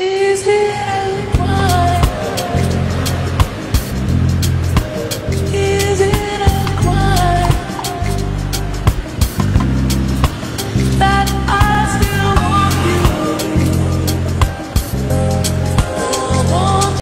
Is it